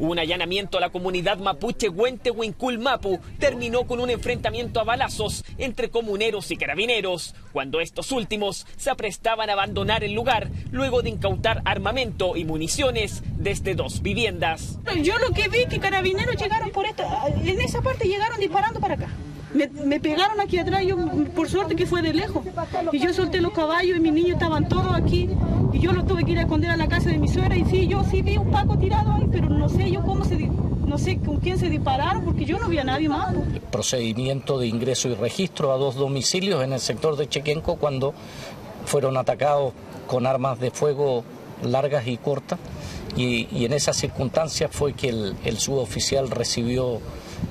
Un allanamiento a la comunidad mapuche Huente Mapu terminó con un enfrentamiento a balazos entre comuneros y carabineros, cuando estos últimos se aprestaban a abandonar el lugar luego de incautar armamento y municiones desde dos viviendas. Yo lo que vi que carabineros llegaron por esta, en esa parte llegaron disparando para acá. Me, pegaron aquí atrás, yo por suerte que fue de lejos. Y yo solté los caballos y mis niños estaban todos aquí. Y yo los tuve que ir a esconder a la casa de mi suegra. Y sí, yo sí vi un paco tirado ahí, pero no sé yo cómo se no sé con quién se dispararon porque yo no vi a nadie más. Procedimiento de ingreso y registro a dos domicilios en el sector de Chequenco cuando fueron atacados con armas de fuego largas y cortas y, en esas circunstancias fue que el, el suboficial recibió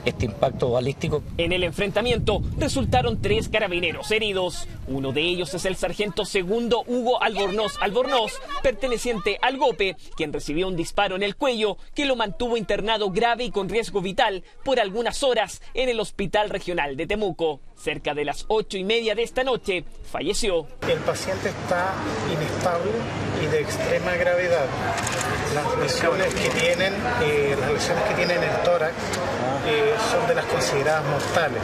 este impacto balístico. En el enfrentamiento resultaron tres carabineros heridos. Uno de ellos es el sargento segundo Hugo Albornoz Albornoz, perteneciente al GOPE, quien recibió un disparo en el cuello que lo mantuvo internado grave y con riesgo vital por algunas horas en el Hospital Regional de Temuco. Cerca de las ocho y media de esta noche falleció. El paciente está inestable y de extrema gravedad. Las lesiones que tienen, eh, las lesiones que tienen en el tórax eh, son de las consideradas mortales.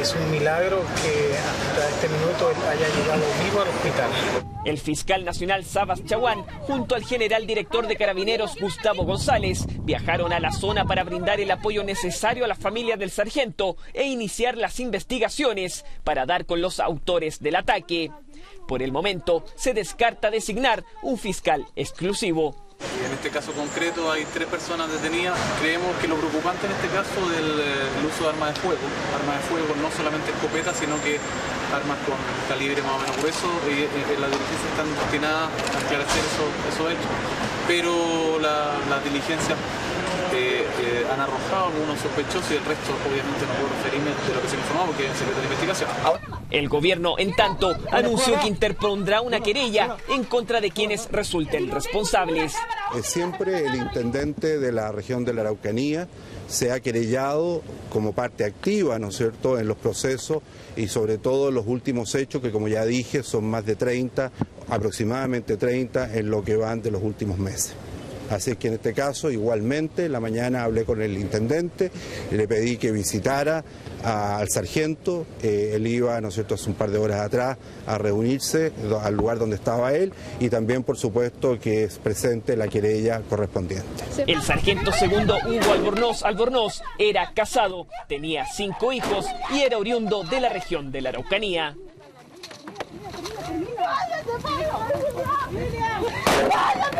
Es un milagro que hasta este minuto haya llegado vivo al hospital. El fiscal nacional Sabas Chaguán, junto al general director de carabineros Gustavo González, viajaron a la zona para brindar el apoyo necesario a la familia del sargento e iniciar las investigaciones para dar con los autores del ataque. Por el momento, se descarta designar un fiscal exclusivo. En este caso concreto hay tres personas detenidas. Creemos que lo preocupante en este caso es el, eh, uso de armas de fuego. Armas de fuego no solamente escopetas, sino que armas con calibre más o menos grueso. Y, eh, las diligencias están destinadas a esclarecer esos hechos. Pero las diligencias eh, han arrojado algunos sospechosos y el resto obviamente no puedo referirme de lo que se informó porque es secreto de investigación. El gobierno, en tanto, anunció que interpondrá una querella en contra de quienes resulten responsables. Siempre el intendente de la región de la Araucanía se ha querellado como parte activa, ¿no es cierto?, en los procesos y sobre todo en los últimos hechos, que como ya dije, son más de 30, aproximadamente 30 en lo que van de los últimos meses. Así que en este caso, igualmente, la mañana hablé con el intendente, le pedí que visitara al sargento, eh, él iba, ¿no es cierto?, hace un par de horas atrás a reunirse al lugar donde estaba él y también, por supuesto, que es presente la querella correspondiente. El sargento segundo Hugo Albornoz Albornoz era casado, tenía cinco hijos y era oriundo de la región de la Araucanía. ¡Váyate,